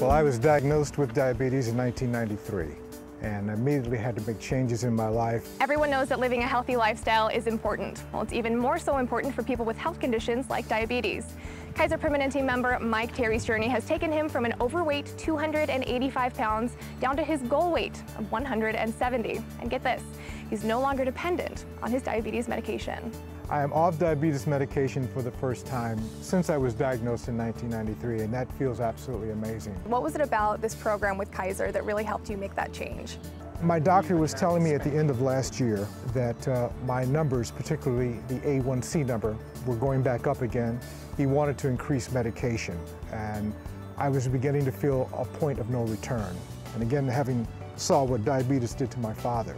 Well, I was diagnosed with diabetes in 1993 and immediately had to make changes in my life. Everyone knows that living a healthy lifestyle is important. Well, it's even more so important for people with health conditions like diabetes. Kaiser Permanente member Mike Terry's journey has taken him from an overweight 285 pounds down to his goal weight of 170. And get this, he's no longer dependent on his diabetes medication. I am off diabetes medication for the first time since I was diagnosed in 1993, and that feels absolutely amazing. What was it about this program with Kaiser that really helped you make that change? My doctor was telling me at the end of last year that uh, my numbers, particularly the A1C number, were going back up again. He wanted to increase medication, and I was beginning to feel a point of no return. And again, having saw what diabetes did to my father,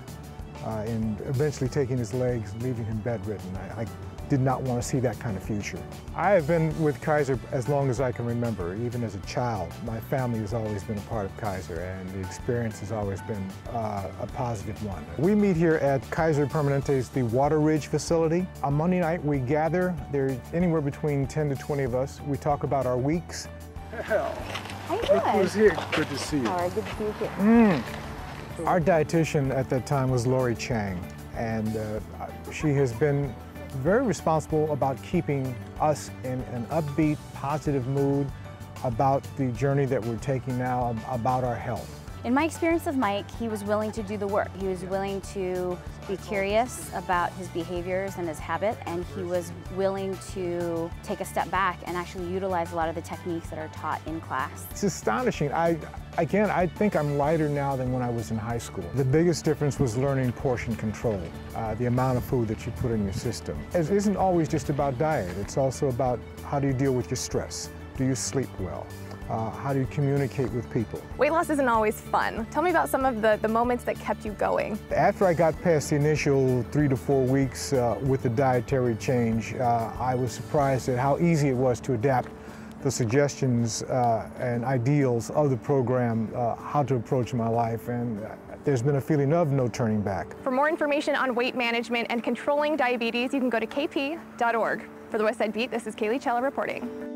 uh, and eventually taking his legs, leaving him bedridden. I, I, did not want to see that kind of future. I have been with Kaiser as long as I can remember, even as a child. My family has always been a part of Kaiser and the experience has always been uh, a positive one. We meet here at Kaiser Permanente's the Water Ridge facility. On Monday night we gather, there's anywhere between 10 to 20 of us. We talk about our weeks. Hell. How you Look who's here. Good to see you. All right, good to see you too. Mm. Our dietitian at that time was Lori Chang, and uh, she has been very responsible about keeping us in an upbeat, positive mood about the journey that we're taking now about our health. In my experience of Mike, he was willing to do the work. He was willing to be curious about his behaviors and his habit, and he was willing to take a step back and actually utilize a lot of the techniques that are taught in class. It's astonishing. I, again, I think I'm lighter now than when I was in high school. The biggest difference was learning portion control, uh, the amount of food that you put in your system. It isn't always just about diet. It's also about how do you deal with your stress. Do you sleep well? Uh, how do you communicate with people? Weight loss isn't always fun. Tell me about some of the, the moments that kept you going. After I got past the initial three to four weeks uh, with the dietary change, uh, I was surprised at how easy it was to adapt the suggestions uh, and ideals of the program, uh, how to approach my life, and there's been a feeling of no turning back. For more information on weight management and controlling diabetes, you can go to kp.org. For the West Side Beat, this is Kaylee Chella reporting.